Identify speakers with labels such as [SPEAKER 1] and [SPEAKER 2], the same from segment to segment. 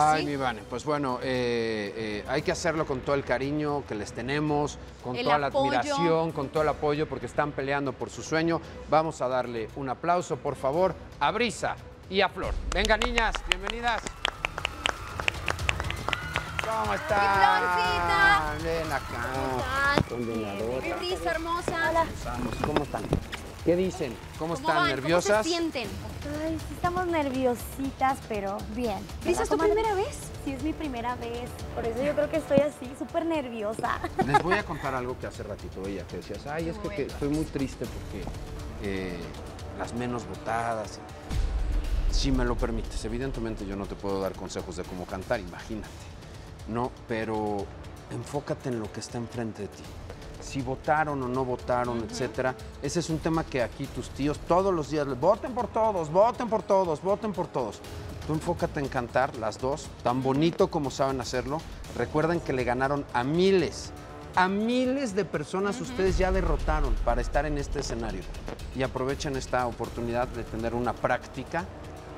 [SPEAKER 1] Ay,
[SPEAKER 2] sí.
[SPEAKER 1] mi Vane, pues bueno, eh, eh, hay que hacerlo con todo el cariño que les tenemos, con
[SPEAKER 2] El
[SPEAKER 1] toda la admiración, con todo el apoyo, porque están peleando por su sueño. Vamos a darle un aplauso, por favor, a Brisa y a Flor. Venga, niñas, bienvenidas. ¿Cómo están?
[SPEAKER 2] Florcita!
[SPEAKER 1] Ven acá. Condenadora.
[SPEAKER 2] Mi brisa hermosa.
[SPEAKER 1] ¿cómo están? ¿Qué dicen? ¿Cómo, están?
[SPEAKER 2] van?
[SPEAKER 1] ¿Nerviosas?
[SPEAKER 2] ¿Cómo se sienten?
[SPEAKER 3] Ay, sí estamos nerviositas, pero bien.
[SPEAKER 2] ¿Brisa, es tu
[SPEAKER 3] ¿Cómo-
[SPEAKER 2] primera vez?
[SPEAKER 3] Sí, es mi primera vez. Por eso yo creo que estoy así, súper nerviosa.
[SPEAKER 1] Les voy a contar algo que hace ratito veía, que decías, ay, es que, que estoy muy triste porque eh, las menos votadas. Si me lo permites, evidentemente yo no te puedo dar consejos de cómo cantar, imagínate. No, pero enfócate en lo que está enfrente de ti. Si votaron o no votaron, etcétera. Ese es un tema que aquí tus tíos todos los días, les, voten por todos, voten por todos, voten por todos. Tú enfócate en cantar las dos, tan bonito como saben hacerlo. Recuerden que le ganaron a miles, a miles de personas ustedes ya derrotaron para estar en este escenario. Y aprovechen esta oportunidad de tener una práctica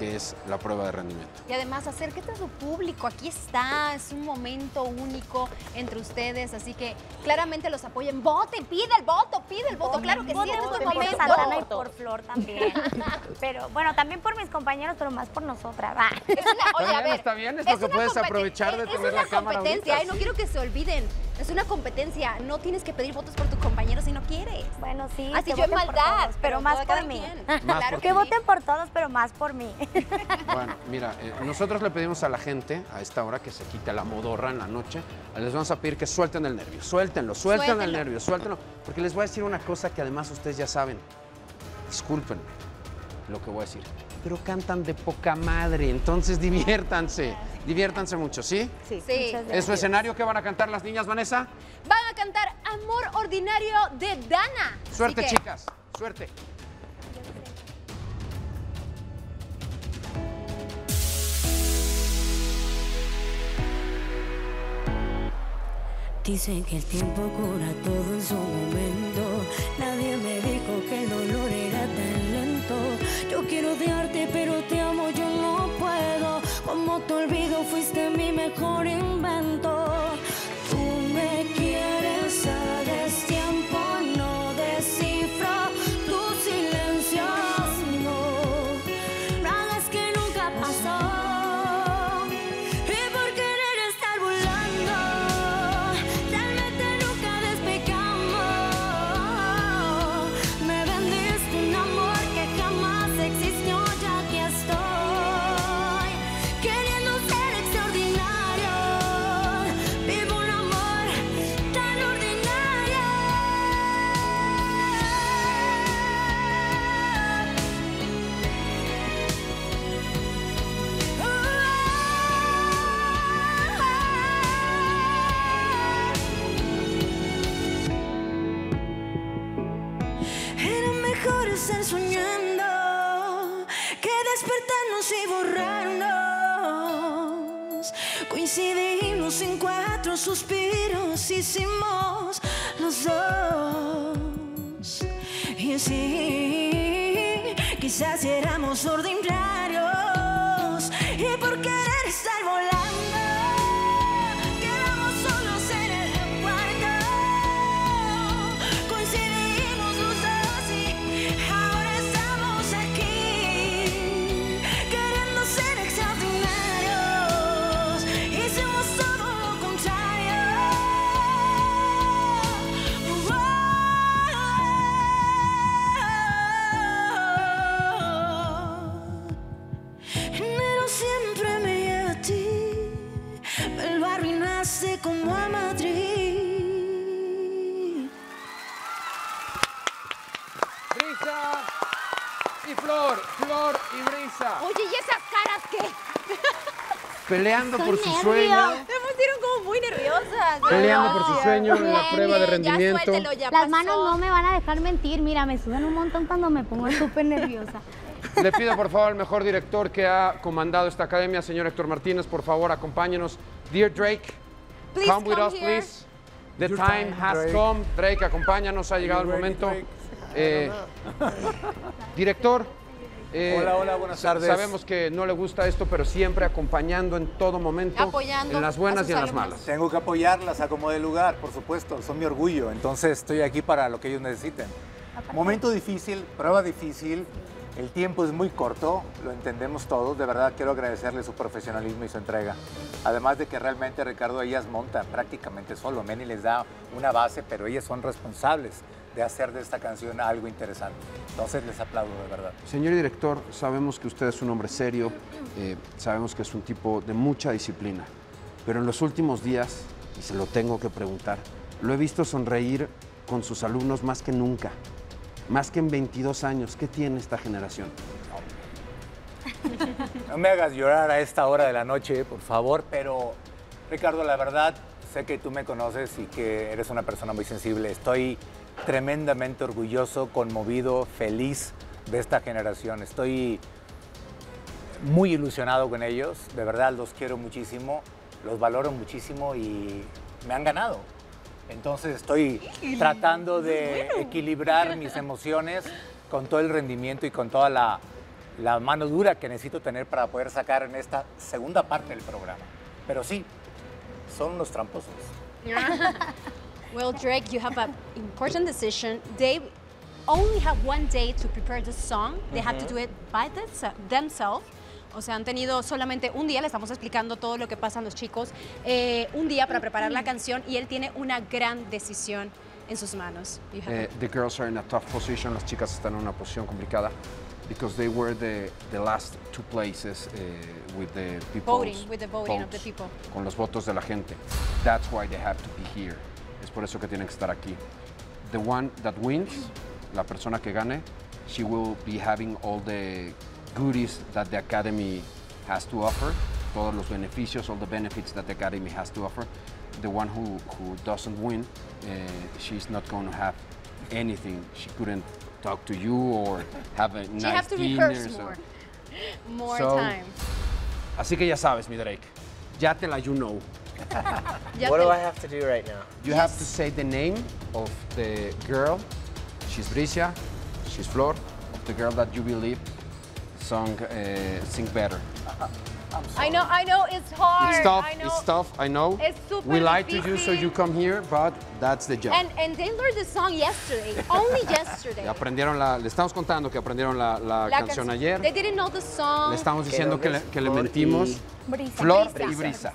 [SPEAKER 1] que es la prueba de rendimiento.
[SPEAKER 2] Y además, acérquete a su público. Aquí está. Es un momento único entre ustedes. Así que claramente los apoyen. Voten, pide el voto, pide el voto. Claro que sí, este
[SPEAKER 3] por
[SPEAKER 2] momento.
[SPEAKER 3] Santana y por Flor también. pero bueno, también por mis compañeros, pero más por nosotras. Va.
[SPEAKER 2] Es una, oye,
[SPEAKER 1] Está
[SPEAKER 2] a ver,
[SPEAKER 1] está bien, es lo que puedes aprovechar de
[SPEAKER 2] es-
[SPEAKER 1] tener
[SPEAKER 2] es
[SPEAKER 1] la
[SPEAKER 2] una
[SPEAKER 1] cámara
[SPEAKER 2] competencia, ay, no quiero que se olviden. Es una competencia. No tienes que pedir votos por tu compañero si no quieres.
[SPEAKER 3] Bueno, sí.
[SPEAKER 2] Así
[SPEAKER 3] que
[SPEAKER 2] yo en maldad,
[SPEAKER 3] todos, pero más por mí.
[SPEAKER 1] Más
[SPEAKER 2] Claro
[SPEAKER 1] por
[SPEAKER 3] Que voten por todos, pero más por mí.
[SPEAKER 1] Bueno, mira, eh, nosotros le pedimos a la gente a esta hora que se quite la modorra en la noche. Les vamos a pedir que suelten el nervio, suéltenlo, suelten el nervio, suéltenlo. Porque les voy a decir una cosa que además ustedes ya saben. Disculpen lo que voy a decir. Pero cantan de poca madre, entonces diviértanse. Diviértanse mucho, ¿sí?
[SPEAKER 2] Sí.
[SPEAKER 3] Muchas
[SPEAKER 1] ¿Es su escenario que van a cantar las niñas, Vanessa?
[SPEAKER 2] Van a cantar Amor Ordinario de Dana.
[SPEAKER 1] Suerte,
[SPEAKER 2] que-
[SPEAKER 1] chicas, suerte.
[SPEAKER 4] Dicen que el tiempo cura todo en su momento. Y borrarnos. Coincidimos en cuatro suspiros, hicimos los dos. Y sí, quizás éramos ordinarios.
[SPEAKER 1] Peleando por su
[SPEAKER 3] nervio.
[SPEAKER 1] sueño.
[SPEAKER 2] Me pusieron como muy nerviosas.
[SPEAKER 1] Peleando por su sueño en la prueba de
[SPEAKER 2] ya
[SPEAKER 1] rendimiento.
[SPEAKER 2] suéltelo, ya
[SPEAKER 3] Las
[SPEAKER 2] pasó.
[SPEAKER 3] manos no me van a dejar mentir. Mira, me sudan un montón cuando me pongo súper nerviosa.
[SPEAKER 1] Le pido por favor al mejor director que ha comandado esta academia, señor Héctor Martínez, por favor acompáñenos. Dear Drake,
[SPEAKER 2] Please
[SPEAKER 1] come with
[SPEAKER 2] come
[SPEAKER 1] us,
[SPEAKER 2] here.
[SPEAKER 1] please. The
[SPEAKER 5] Your
[SPEAKER 1] time
[SPEAKER 5] time,
[SPEAKER 1] has
[SPEAKER 5] Drake.
[SPEAKER 1] come. Drake, acompáñanos, ha llegado el
[SPEAKER 5] ready,
[SPEAKER 1] momento. Eh, director, Eh,
[SPEAKER 5] Hola, hola, buenas tardes.
[SPEAKER 1] Sabemos que no le gusta esto, pero siempre acompañando en todo momento.
[SPEAKER 2] Apoyando
[SPEAKER 1] En las buenas y en las malas.
[SPEAKER 5] Tengo que apoyarlas a como de lugar, por supuesto, son mi orgullo. Entonces estoy aquí para lo que ellos necesiten. Momento difícil, prueba difícil, el tiempo es muy corto, lo entendemos todos. De verdad quiero agradecerle su profesionalismo y su entrega. Además de que realmente Ricardo ellas montan prácticamente solo. Meni les da una base, pero ellas son responsables de hacer de esta canción algo interesante. Entonces les aplaudo de verdad.
[SPEAKER 1] Señor director, sabemos que usted es un hombre serio, eh, sabemos que es un tipo de mucha disciplina, pero en los últimos días, y se lo tengo que preguntar, lo he visto sonreír con sus alumnos más que nunca, más que en 22 años. ¿Qué tiene esta generación?
[SPEAKER 5] No me hagas llorar a esta hora de la noche, por favor, pero Ricardo, la verdad, sé que tú me conoces y que eres una persona muy sensible. Estoy tremendamente orgulloso, conmovido, feliz de esta generación. Estoy muy ilusionado con ellos, de verdad los quiero muchísimo, los valoro muchísimo y me han ganado. Entonces estoy tratando de equilibrar mis emociones con todo el rendimiento y con toda la, la mano dura que necesito tener para poder sacar en esta segunda parte del programa. Pero sí, son unos tramposos.
[SPEAKER 2] Well, Drake, you have an important decision. They only have one day to prepare the song. They have to do it by themse- themselves. O sea, han tenido solamente un día, le estamos explicando todo lo que pasan los chicos, eh, un día para preparar la canción y él tiene una gran decisión en sus manos.
[SPEAKER 1] Eh, the girls are in a tough position, las chicas están en una posición complicada because they were the, the last two places eh, with the people.
[SPEAKER 2] Voting, with the voting of the people.
[SPEAKER 1] Con los votos de la gente. That's why they have to be here. Es por eso que tienen que estar aquí. The one that wins, la persona que gane, she will be having all the goodies that the academy has to offer, todos los beneficios, all the benefits that the academy has to offer. The one who, who doesn't win, eh, she's not going to have anything. She couldn't talk to you or have a
[SPEAKER 2] She
[SPEAKER 1] nice
[SPEAKER 2] have to
[SPEAKER 1] dinner. so-
[SPEAKER 2] more. More
[SPEAKER 1] So-
[SPEAKER 2] time.
[SPEAKER 1] Así que ya sabes, mi Drake. Ya te la you know.
[SPEAKER 2] Ya
[SPEAKER 6] what do I have to do right now?
[SPEAKER 1] You have to say the name of the girl. She's Bricia. She's Flor. Of the girl that you believe song uh, sing better.
[SPEAKER 2] I know, I know, it's hard.
[SPEAKER 1] It's tough.
[SPEAKER 2] I know.
[SPEAKER 1] It's tough. I know.
[SPEAKER 2] Es súper
[SPEAKER 1] we lied to you so you come here, but that's the job.
[SPEAKER 2] And, and they learned the song yesterday, only yesterday.
[SPEAKER 1] aprendieron la, le estamos contando que aprendieron la, la
[SPEAKER 2] La
[SPEAKER 1] canción
[SPEAKER 2] canción-
[SPEAKER 1] ayer.
[SPEAKER 2] They didn't know the song.
[SPEAKER 1] Le estamos
[SPEAKER 6] ¿Qué
[SPEAKER 1] diciendo que le,
[SPEAKER 6] nombres?
[SPEAKER 1] que le
[SPEAKER 6] Flor
[SPEAKER 1] mentimos.
[SPEAKER 6] y-
[SPEAKER 3] Brisa.
[SPEAKER 1] Flor
[SPEAKER 2] Brisa.
[SPEAKER 1] y Brisa.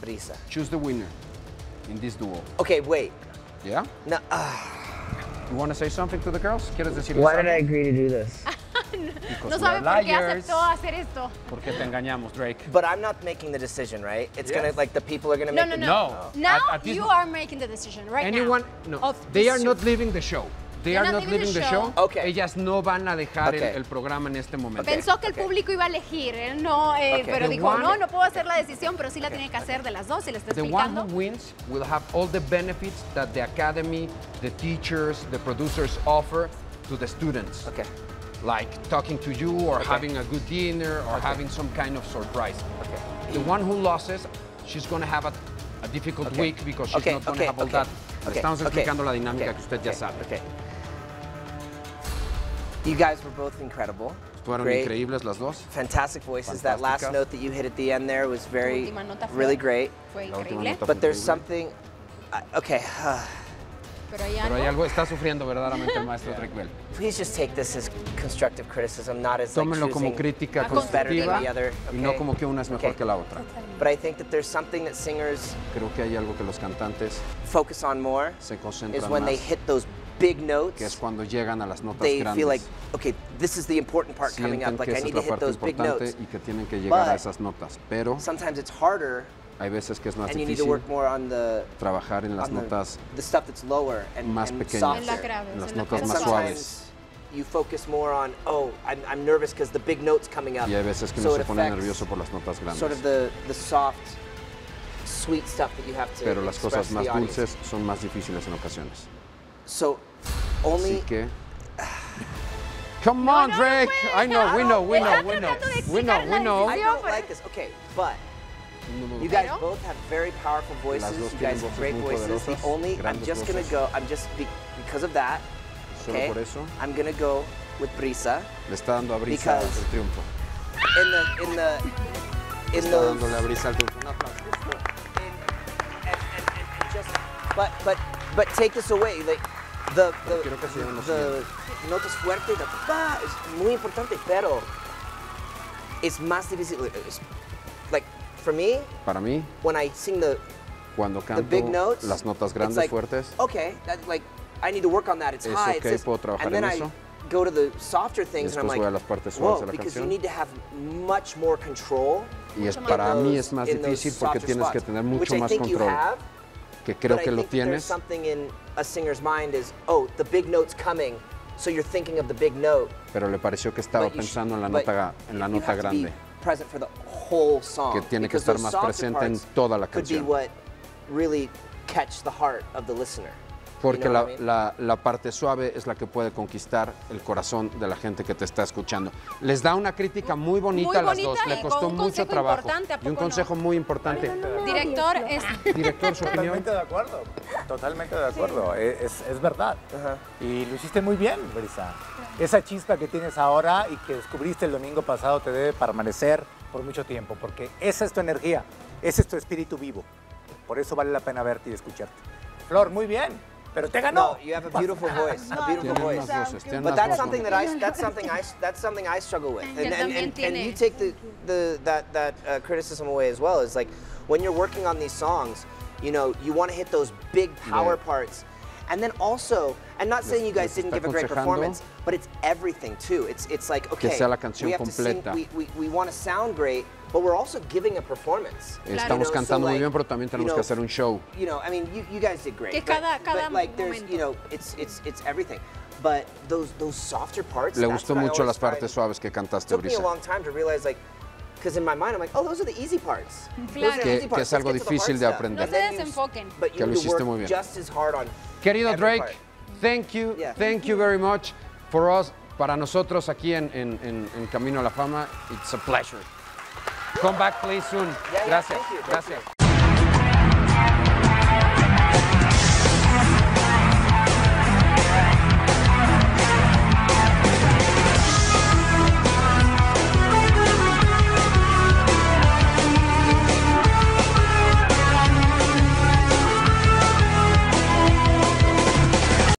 [SPEAKER 6] Brisa.
[SPEAKER 1] Choose the winner in this duo.
[SPEAKER 6] Okay, wait.
[SPEAKER 1] Yeah?
[SPEAKER 6] No, uh,
[SPEAKER 1] You want to say something to the girls? ¿Quieres decirles
[SPEAKER 6] why did? I agree to do this?
[SPEAKER 1] Because
[SPEAKER 2] No
[SPEAKER 1] we
[SPEAKER 2] sabe
[SPEAKER 1] are
[SPEAKER 2] por qué
[SPEAKER 1] liars.
[SPEAKER 2] aceptó hacer esto.
[SPEAKER 1] ¿Por qué te engañamos, Drake?
[SPEAKER 6] But I'm not making the decision, right? It's gonna like the people are gonna
[SPEAKER 2] No,
[SPEAKER 6] make
[SPEAKER 2] no,
[SPEAKER 6] the
[SPEAKER 2] no.
[SPEAKER 1] No.
[SPEAKER 2] Now
[SPEAKER 1] At- at
[SPEAKER 2] you are making the decision right
[SPEAKER 1] Anyone?
[SPEAKER 2] now.
[SPEAKER 1] No. They
[SPEAKER 2] this
[SPEAKER 1] are
[SPEAKER 2] show.
[SPEAKER 1] not leaving the show. They are
[SPEAKER 2] not leaving the show.
[SPEAKER 1] show.
[SPEAKER 6] Okay.
[SPEAKER 1] Ellas no van a dejar el,
[SPEAKER 6] Okay.
[SPEAKER 1] el programa en este momento.
[SPEAKER 2] Pensó que el público iba a elegir, él no, eh, pero
[SPEAKER 1] The
[SPEAKER 2] dijo,
[SPEAKER 1] one-
[SPEAKER 2] no, no puedo hacer la decisión, pero sí la tiene que hacer de las dos y le está
[SPEAKER 1] The one who
[SPEAKER 2] explicando.
[SPEAKER 1] wins will have all the benefits that the academy, the teachers, the producers offer to the students.
[SPEAKER 6] Okay.
[SPEAKER 1] Like talking to you or
[SPEAKER 6] Okay.
[SPEAKER 1] having a good dinner or having some kind of surprise.
[SPEAKER 6] Okay.
[SPEAKER 1] The one who loses, she's going to have a, a difficult
[SPEAKER 6] Okay.
[SPEAKER 1] week because she's
[SPEAKER 6] Okay,
[SPEAKER 1] not going
[SPEAKER 6] okay,
[SPEAKER 1] to have all
[SPEAKER 6] okay,
[SPEAKER 1] that.
[SPEAKER 6] Okay,
[SPEAKER 1] estamos
[SPEAKER 6] okay,
[SPEAKER 1] explicando la dinámica
[SPEAKER 6] okay,
[SPEAKER 1] que usted ya
[SPEAKER 6] okay,
[SPEAKER 1] sabe.
[SPEAKER 6] Okay. You guys were both incredible.
[SPEAKER 1] Fueron
[SPEAKER 6] Great.
[SPEAKER 1] increíbles las dos.
[SPEAKER 6] Fantastic voices. That last note that you hit at the end there was very,
[SPEAKER 2] fue-
[SPEAKER 6] really great.
[SPEAKER 2] Fue increíble.
[SPEAKER 6] But there's something. I okay. Uh.
[SPEAKER 2] Pero hay
[SPEAKER 1] Pero hay
[SPEAKER 2] algo.
[SPEAKER 1] algo, está sufriendo verdaderamente el maestro Drake Bell.
[SPEAKER 6] please just take this as constructive criticism, not as like
[SPEAKER 1] como crítica
[SPEAKER 2] Who's better than
[SPEAKER 1] constructiva
[SPEAKER 6] the other,
[SPEAKER 1] y no
[SPEAKER 6] okay?
[SPEAKER 1] como que una es mejor
[SPEAKER 6] Okay.
[SPEAKER 1] que la otra.
[SPEAKER 6] But I think that there's something that singers
[SPEAKER 1] Creo que hay algo que los cantantes
[SPEAKER 6] focus on more
[SPEAKER 1] se
[SPEAKER 6] is when
[SPEAKER 1] más,
[SPEAKER 6] they hit those big
[SPEAKER 1] que es
[SPEAKER 6] notes.
[SPEAKER 1] cuando llegan a las notas
[SPEAKER 6] They
[SPEAKER 1] grandes.
[SPEAKER 6] feel like, okay, this is the important part coming
[SPEAKER 1] sienten
[SPEAKER 6] up. Like
[SPEAKER 1] que
[SPEAKER 6] I
[SPEAKER 1] esa
[SPEAKER 6] need
[SPEAKER 1] es
[SPEAKER 6] to
[SPEAKER 1] la
[SPEAKER 6] hit
[SPEAKER 1] parte
[SPEAKER 6] those big
[SPEAKER 1] importante
[SPEAKER 6] notes.
[SPEAKER 1] y que tienen que llegar a
[SPEAKER 6] But
[SPEAKER 1] esas notas. Pero
[SPEAKER 6] Sometimes it's harder,
[SPEAKER 1] hay veces que es más
[SPEAKER 6] and you need to
[SPEAKER 1] difícil
[SPEAKER 6] work more on the
[SPEAKER 1] trabajar en las
[SPEAKER 6] on the,
[SPEAKER 1] notas
[SPEAKER 6] the stuff that's lower and,
[SPEAKER 1] más
[SPEAKER 6] and
[SPEAKER 1] pequeñas,
[SPEAKER 2] En la
[SPEAKER 6] softer.
[SPEAKER 2] grave,
[SPEAKER 1] en las
[SPEAKER 2] en la
[SPEAKER 1] notas más
[SPEAKER 2] es
[SPEAKER 1] suaves.
[SPEAKER 6] Sometimes you focus more on, oh, I'm, I'm nervous because the big note's coming up.
[SPEAKER 1] Y hay veces que
[SPEAKER 6] so
[SPEAKER 1] uno
[SPEAKER 6] it
[SPEAKER 1] se pone
[SPEAKER 6] affects
[SPEAKER 1] nervioso por las notas grandes.
[SPEAKER 6] Sort of the, the soft, sweet stuff that you have to
[SPEAKER 1] Pero las
[SPEAKER 6] express
[SPEAKER 1] cosas
[SPEAKER 6] to
[SPEAKER 1] más
[SPEAKER 6] the audience.
[SPEAKER 1] dulces son más difíciles en ocasiones.
[SPEAKER 6] So only
[SPEAKER 1] que... Come on,
[SPEAKER 2] no,
[SPEAKER 1] Drake!
[SPEAKER 2] pues,
[SPEAKER 1] I know, we know, we know,
[SPEAKER 2] Está
[SPEAKER 1] we know.
[SPEAKER 2] tratando de
[SPEAKER 1] We know, we know.
[SPEAKER 6] I don't like this. Okay, but you guys both have very powerful voices. You guys have great voices. The only I'm just gonna go. I'm just be, because of that.
[SPEAKER 1] Solo
[SPEAKER 6] Okay,
[SPEAKER 1] por eso.
[SPEAKER 6] I'm gonna go with Brisa.
[SPEAKER 1] Le está dando a Brisa
[SPEAKER 6] Because-
[SPEAKER 1] el triunfo.
[SPEAKER 6] In the in the in
[SPEAKER 1] Está
[SPEAKER 6] those
[SPEAKER 1] dándole a Brisa el triunfo. Un aplauso.
[SPEAKER 6] and, and, and, and just but but but take this away like the the,
[SPEAKER 1] Quiero que sigan los
[SPEAKER 6] the notas fuertes the es muy importante pero es más difícil like for me
[SPEAKER 1] Para mí,
[SPEAKER 6] when I sing the
[SPEAKER 1] cuando
[SPEAKER 6] the
[SPEAKER 1] canto
[SPEAKER 6] big notes
[SPEAKER 1] las notas grandes,
[SPEAKER 6] like,
[SPEAKER 1] fuertes,
[SPEAKER 6] okay that like I need to work on that it's
[SPEAKER 1] Es
[SPEAKER 6] high it's
[SPEAKER 1] okay,
[SPEAKER 6] this,
[SPEAKER 1] puedo trabajar
[SPEAKER 6] and then
[SPEAKER 1] en
[SPEAKER 6] I
[SPEAKER 1] eso.
[SPEAKER 6] go to the softer things and I'm like
[SPEAKER 1] voy a las partes suaves de la
[SPEAKER 6] because you need to have much more control
[SPEAKER 1] y es, para mí es más difícil porque tienes que tener mucho más control, que creo que lo tienes,
[SPEAKER 6] something in a singer's mind is, oh, the big note's coming, so you're thinking of the big note.
[SPEAKER 1] pero le pareció que estaba pensando en la nota, en la nota grande.
[SPEAKER 6] present for the whole song.
[SPEAKER 1] Que tiene que estar más presente en toda la
[SPEAKER 6] Could be
[SPEAKER 1] canción.
[SPEAKER 6] what really catch the heart of the listener.
[SPEAKER 1] Porque la, parte suave es la que puede conquistar el corazón de la gente que te está escuchando. Les da una crítica muy bonita
[SPEAKER 2] Muy
[SPEAKER 1] a las
[SPEAKER 2] bonita
[SPEAKER 1] dos. Le
[SPEAKER 2] con
[SPEAKER 1] costó
[SPEAKER 2] un
[SPEAKER 1] mucho trabajo.
[SPEAKER 2] importante, ¿a
[SPEAKER 1] Y un
[SPEAKER 2] no?
[SPEAKER 1] consejo muy importante.
[SPEAKER 2] Director, es,
[SPEAKER 1] Director, su opinión.
[SPEAKER 5] Totalmente de acuerdo, totalmente de acuerdo, e, es, es verdad. Y lo hiciste muy bien, Brisa. Esa chispa que tienes ahora y que descubriste el domingo pasado te debe permanecer por mucho tiempo, porque esa es tu energía, ese es tu espíritu vivo. Por eso vale la pena verte y escucharte. Flor, muy bien, pero te ganó.
[SPEAKER 6] No, you have a beautiful voice, a beautiful voice.
[SPEAKER 1] voces,
[SPEAKER 6] But that's something that I that's something I that's something I struggle with. And and, and, and you take the, the that that uh, criticism away as well. Is like when you're working on these songs, you know, you want to hit those big power
[SPEAKER 1] Yeah.
[SPEAKER 6] parts. And then also, I'm not saying you guys didn't give a great performance, but it's everything too. It's it's like okay,
[SPEAKER 1] sea la canción
[SPEAKER 6] we have to sing, we, we, we want to sound great, but we're also giving a performance.
[SPEAKER 1] Estamos
[SPEAKER 6] You know, so
[SPEAKER 1] cantando muy bien, pero también
[SPEAKER 6] you
[SPEAKER 1] tenemos
[SPEAKER 6] know,
[SPEAKER 1] que hacer un show.
[SPEAKER 6] you know, I mean, you, you guys did great.
[SPEAKER 2] Que
[SPEAKER 6] but-
[SPEAKER 2] cada- cada
[SPEAKER 6] but, like, there's,
[SPEAKER 2] momento.
[SPEAKER 6] you know, it's it's it's everything. But those those softer parts.
[SPEAKER 1] Le gustó mucho las partes suaves que cantaste,
[SPEAKER 6] Took me a
[SPEAKER 1] Brisa.
[SPEAKER 6] long time to realize, like, because in my mind I'm like, oh, those are the easy parts.
[SPEAKER 2] Claro.
[SPEAKER 1] Que- que es algo difícil de aprender.
[SPEAKER 2] No se desenfoquen.
[SPEAKER 6] But you
[SPEAKER 1] Que lo hiciste muy bien.
[SPEAKER 6] just as hard on.
[SPEAKER 1] Querido Drake,
[SPEAKER 6] part.
[SPEAKER 1] thank you,
[SPEAKER 6] Yeah.
[SPEAKER 1] thank you very much for us, para nosotros aquí en, en- en- en Camino a la Fama. It's a pleasure. Come back please soon. Gracias, gracias.